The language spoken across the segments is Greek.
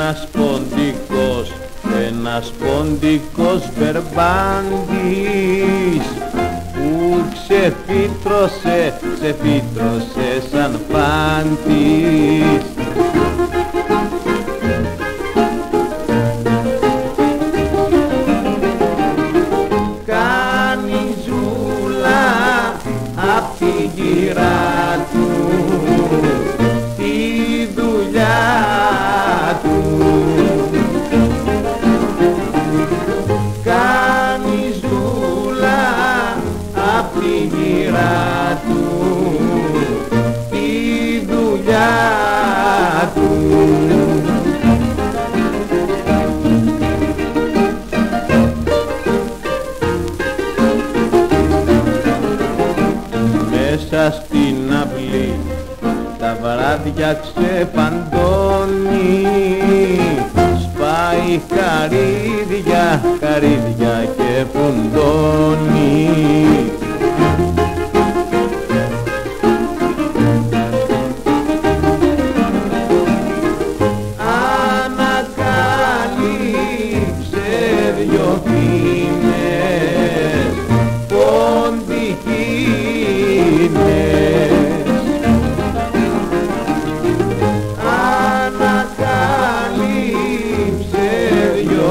Ένας ποντικός, ένας ποντικός βερμπάντης που ξεφύτρωσε, ξεφύτρωσε σαν φάντης την κυρά του τη δουλειά του. Μέσα στην αυλή τα βράδια ξεφαντώνει σπάει χαρίδια, δυο φήμες ποντικίνες ανακάλυψε δυο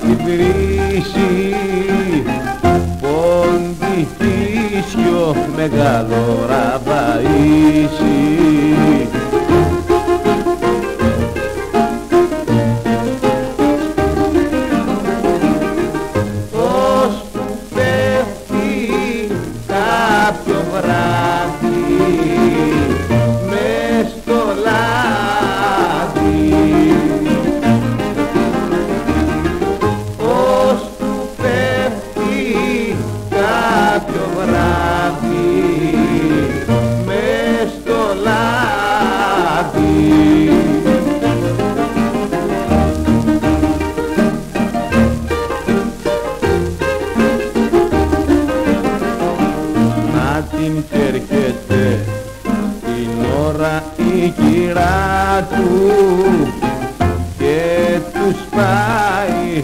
τυφλήσει ποντική σιω μεγάλο ραβαΐσι. Ως που πέφτει κάποιο βράδυ. Να την χέρχεται την ώρα η κυρά του και τους πάει